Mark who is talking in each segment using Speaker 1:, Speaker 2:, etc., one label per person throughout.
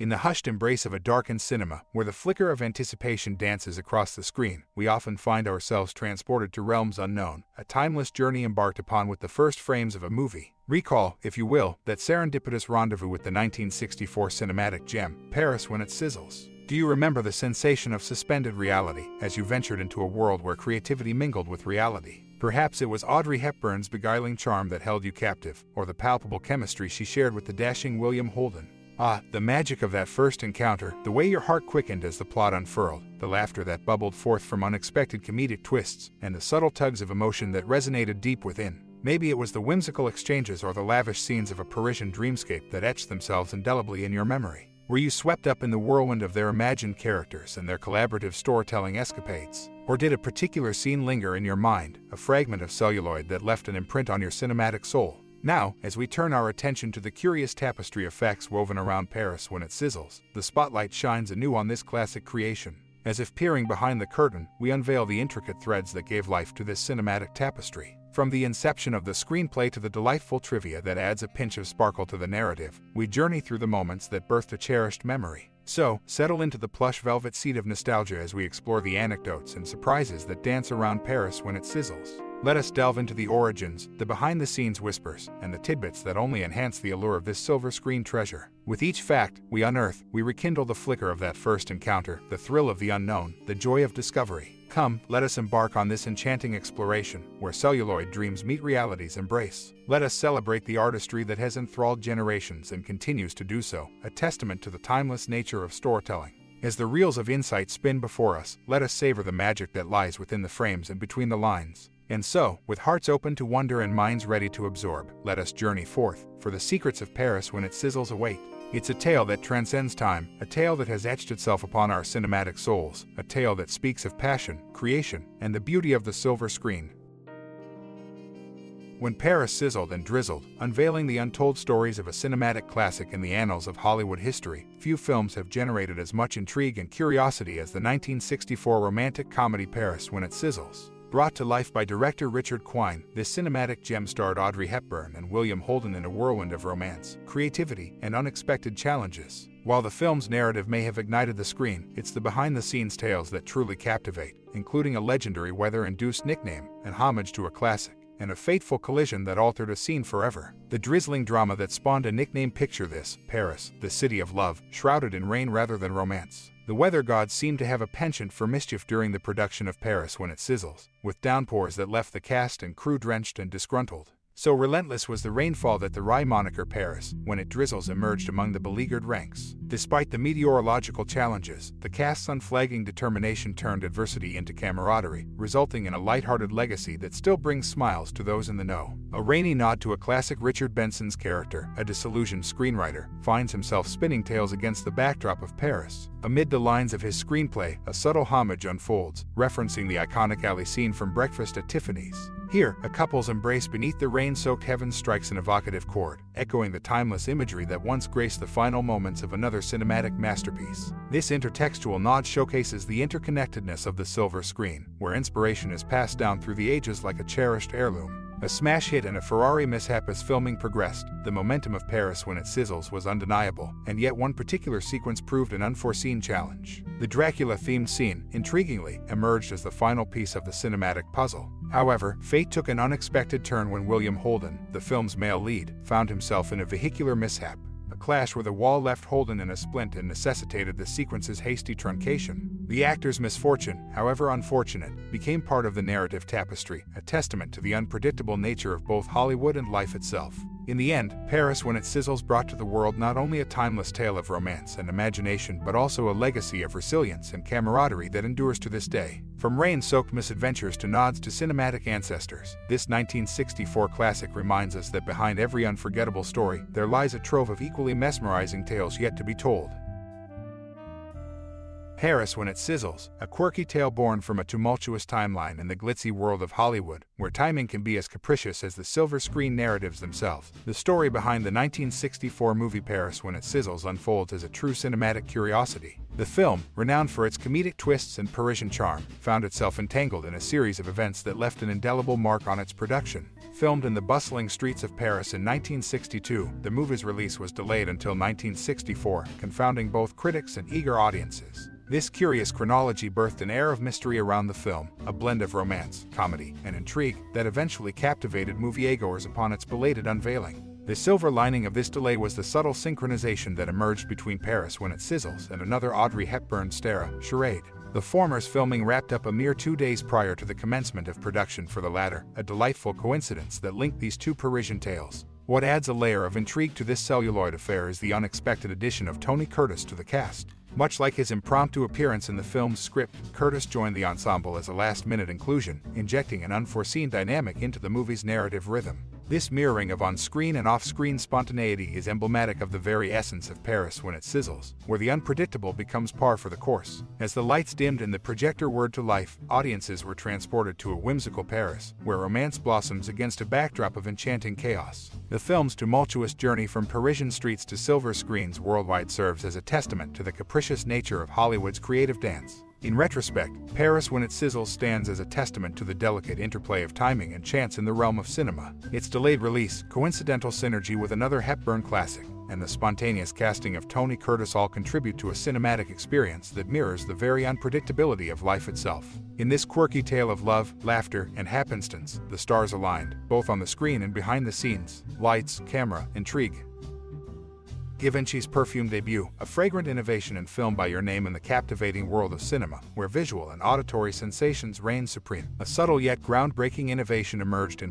Speaker 1: In the hushed embrace of a darkened cinema, where the flicker of anticipation dances across the screen, we often find ourselves transported to realms unknown, a timeless journey embarked upon with the first frames of a movie. Recall, if you will, that serendipitous rendezvous with the 1964 cinematic gem, Paris when it sizzles. Do you remember the sensation of suspended reality as you ventured into a world where creativity mingled with reality? Perhaps it was Audrey Hepburn's beguiling charm that held you captive, or the palpable chemistry she shared with the dashing William Holden. Ah, the magic of that first encounter, the way your heart quickened as the plot unfurled, the laughter that bubbled forth from unexpected comedic twists, and the subtle tugs of emotion that resonated deep within. Maybe it was the whimsical exchanges or the lavish scenes of a Parisian dreamscape that etched themselves indelibly in your memory. Were you swept up in the whirlwind of their imagined characters and their collaborative storytelling escapades? Or did a particular scene linger in your mind, a fragment of celluloid that left an imprint on your cinematic soul? Now, as we turn our attention to the curious tapestry effects woven around Paris when it sizzles, the spotlight shines anew on this classic creation. As if peering behind the curtain, we unveil the intricate threads that gave life to this cinematic tapestry. From the inception of the screenplay to the delightful trivia that adds a pinch of sparkle to the narrative, we journey through the moments that birthed a cherished memory. So, settle into the plush velvet seat of nostalgia as we explore the anecdotes and surprises that dance around Paris when it sizzles. Let us delve into the origins, the behind the scenes whispers, and the tidbits that only enhance the allure of this silver screen treasure. With each fact we unearth, we rekindle the flicker of that first encounter, the thrill of the unknown, the joy of discovery. Come, let us embark on this enchanting exploration, where celluloid dreams meet reality's embrace. Let us celebrate the artistry that has enthralled generations and continues to do so, a testament to the timeless nature of storytelling. As the reels of insight spin before us, let us savor the magic that lies within the frames and between the lines. And so, with hearts open to wonder and minds ready to absorb, let us journey forth, for the secrets of Paris when it sizzles await. It's a tale that transcends time, a tale that has etched itself upon our cinematic souls, a tale that speaks of passion, creation, and the beauty of the silver screen. When Paris sizzled and drizzled, unveiling the untold stories of a cinematic classic in the annals of Hollywood history, few films have generated as much intrigue and curiosity as the 1964 romantic comedy Paris When It Sizzles. Brought to life by director Richard Quine, this cinematic gem starred Audrey Hepburn and William Holden in a whirlwind of romance, creativity, and unexpected challenges. While the film's narrative may have ignited the screen, it's the behind the scenes tales that truly captivate, including a legendary weather induced nickname, an homage to a classic, and a fateful collision that altered a scene forever. The drizzling drama that spawned a nickname picture this Paris, the city of love, shrouded in rain rather than romance. The weather gods seemed to have a penchant for mischief during the production of Paris when it sizzles, with downpours that left the cast and crew drenched and disgruntled. So relentless was the rainfall that the wry moniker Paris, when it drizzles, emerged among the beleaguered ranks. Despite the meteorological challenges, the cast's unflagging determination turned adversity into camaraderie, resulting in a light-hearted legacy that still brings smiles to those in the know. A rainy nod to a classic Richard Benson's character, a disillusioned screenwriter, finds himself spinning tales against the backdrop of Paris. Amid the lines of his screenplay, a subtle homage unfolds, referencing the iconic alley scene from Breakfast at Tiffany's. Here, a couple's embrace beneath the rain-soaked heavens strikes an evocative chord, echoing the timeless imagery that once graced the final moments of another cinematic masterpiece. This intertextual nod showcases the interconnectedness of the silver screen, where inspiration is passed down through the ages like a cherished heirloom. A smash hit and a Ferrari mishap as filming progressed, the momentum of Paris when it sizzles was undeniable, and yet one particular sequence proved an unforeseen challenge. The Dracula-themed scene, intriguingly, emerged as the final piece of the cinematic puzzle. However, fate took an unexpected turn when William Holden, the film's male lead, found himself in a vehicular mishap clash where the wall left Holden in a splint and necessitated the sequence's hasty truncation. The actor's misfortune, however unfortunate, became part of the narrative tapestry, a testament to the unpredictable nature of both Hollywood and life itself. In the end, Paris When It Sizzles brought to the world not only a timeless tale of romance and imagination but also a legacy of resilience and camaraderie that endures to this day. From rain-soaked misadventures to nods to cinematic ancestors, this 1964 classic reminds us that behind every unforgettable story, there lies a trove of equally mesmerizing tales yet to be told. Paris when it sizzles, a quirky tale born from a tumultuous timeline in the glitzy world of Hollywood, where timing can be as capricious as the silver screen narratives themselves. The story behind the 1964 movie Paris when it sizzles unfolds as a true cinematic curiosity. The film, renowned for its comedic twists and Parisian charm, found itself entangled in a series of events that left an indelible mark on its production. Filmed in the bustling streets of Paris in 1962, the movie's release was delayed until 1964, confounding both critics and eager audiences. This curious chronology birthed an air of mystery around the film, a blend of romance, comedy, and intrigue that eventually captivated moviegoers upon its belated unveiling. The silver lining of this delay was the subtle synchronization that emerged between Paris when it sizzles and another Audrey Hepburn stara, Charade. The former's filming wrapped up a mere two days prior to the commencement of production for the latter, a delightful coincidence that linked these two Parisian tales. What adds a layer of intrigue to this celluloid affair is the unexpected addition of Tony Curtis to the cast. Much like his impromptu appearance in the film's script, Curtis joined the ensemble as a last-minute inclusion, injecting an unforeseen dynamic into the movie's narrative rhythm. This mirroring of on-screen and off-screen spontaneity is emblematic of the very essence of Paris when it sizzles, where the unpredictable becomes par for the course. As the lights dimmed and the projector whirred to life, audiences were transported to a whimsical Paris, where romance blossoms against a backdrop of enchanting chaos. The film's tumultuous journey from Parisian streets to silver screens worldwide serves as a testament to the capricious nature of Hollywood's creative dance. In retrospect, Paris When It Sizzles stands as a testament to the delicate interplay of timing and chance in the realm of cinema. Its delayed release, coincidental synergy with another Hepburn classic, and the spontaneous casting of Tony Curtis all contribute to a cinematic experience that mirrors the very unpredictability of life itself. In this quirky tale of love, laughter, and happenstance, the stars aligned, both on the screen and behind the scenes. Lights, camera, intrigue, Givenchy's perfume debut, a fragrant innovation in film by your name in the captivating world of cinema, where visual and auditory sensations reign supreme. A subtle yet groundbreaking innovation emerged in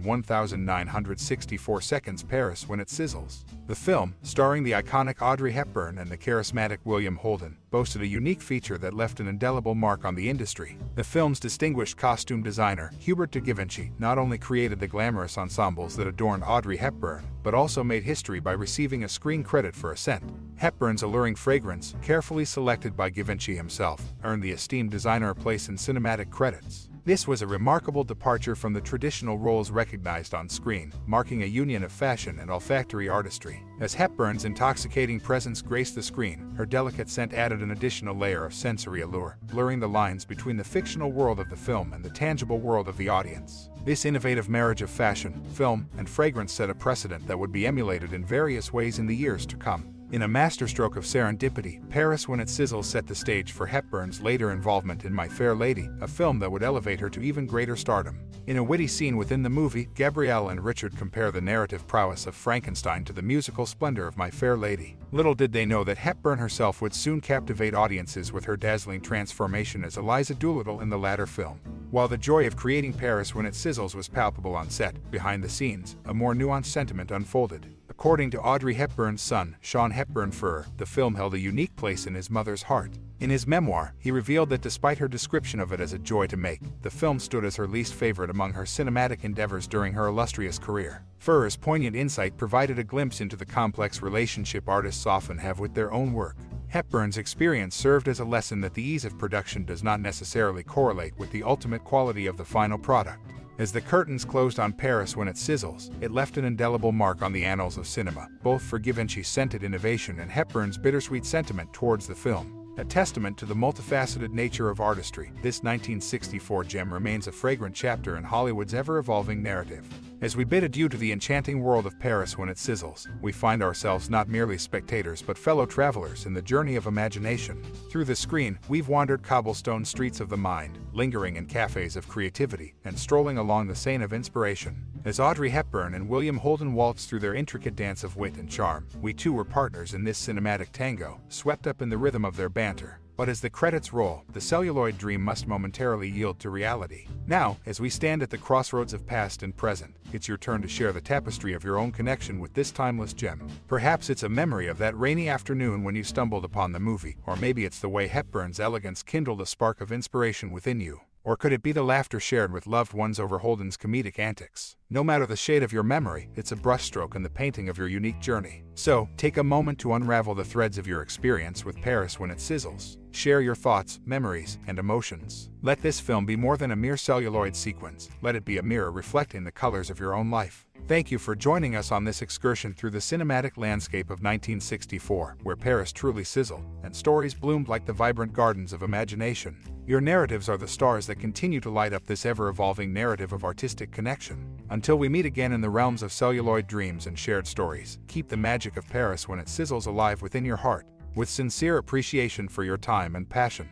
Speaker 1: 1964 seconds Paris when it sizzles. The film, starring the iconic Audrey Hepburn and the charismatic William Holden, boasted a unique feature that left an indelible mark on the industry. The film's distinguished costume designer, Hubert de Givenchy, not only created the glamorous ensembles that adorned Audrey Hepburn, but also made history by receiving a screen credit for a scent. Hepburn's alluring fragrance, carefully selected by Givenchy himself, earned the esteemed designer a place in cinematic credits. This was a remarkable departure from the traditional roles recognized on screen, marking a union of fashion and olfactory artistry. As Hepburn's intoxicating presence graced the screen, her delicate scent added an additional layer of sensory allure, blurring the lines between the fictional world of the film and the tangible world of the audience. This innovative marriage of fashion, film, and fragrance set a precedent that would be emulated in various ways in the years to come. In a masterstroke of serendipity, Paris When It Sizzles set the stage for Hepburn's later involvement in My Fair Lady, a film that would elevate her to even greater stardom. In a witty scene within the movie, Gabrielle and Richard compare the narrative prowess of Frankenstein to the musical splendor of My Fair Lady. Little did they know that Hepburn herself would soon captivate audiences with her dazzling transformation as Eliza Doolittle in the latter film. While the joy of creating Paris When It Sizzles was palpable on set, behind the scenes, a more nuanced sentiment unfolded. According to Audrey Hepburn's son, Sean Hepburn Ferrer, the film held a unique place in his mother's heart. In his memoir, he revealed that despite her description of it as a joy to make, the film stood as her least favorite among her cinematic endeavors during her illustrious career. Ferrer's poignant insight provided a glimpse into the complex relationship artists often have with their own work. Hepburn's experience served as a lesson that the ease of production does not necessarily correlate with the ultimate quality of the final product. As the curtains closed on Paris when it sizzles, it left an indelible mark on the annals of cinema, both for Givenchy's scented innovation and Hepburn's bittersweet sentiment towards the film. A testament to the multifaceted nature of artistry, this 1964 gem remains a fragrant chapter in Hollywood's ever-evolving narrative. As we bid adieu to the enchanting world of Paris when it sizzles, we find ourselves not merely spectators but fellow travelers in the journey of imagination. Through the screen, we've wandered cobblestone streets of the mind, lingering in cafes of creativity, and strolling along the Seine of inspiration. As Audrey Hepburn and William Holden waltzed through their intricate dance of wit and charm, we too were partners in this cinematic tango, swept up in the rhythm of their banter. But as the credits roll, the celluloid dream must momentarily yield to reality. Now, as we stand at the crossroads of past and present, it's your turn to share the tapestry of your own connection with this timeless gem. Perhaps it's a memory of that rainy afternoon when you stumbled upon the movie, or maybe it's the way Hepburn's elegance kindled a spark of inspiration within you. Or could it be the laughter shared with loved ones over Holden's comedic antics? No matter the shade of your memory, it's a brushstroke in the painting of your unique journey. So, take a moment to unravel the threads of your experience with Paris when it sizzles. Share your thoughts, memories, and emotions. Let this film be more than a mere celluloid sequence. Let it be a mirror reflecting the colors of your own life. Thank you for joining us on this excursion through the cinematic landscape of 1964, where Paris truly sizzled, and stories bloomed like the vibrant gardens of imagination. Your narratives are the stars that continue to light up this ever-evolving narrative of artistic connection. Until we meet again in the realms of celluloid dreams and shared stories, keep the magic of Paris when it sizzles alive within your heart, with sincere appreciation for your time and passion.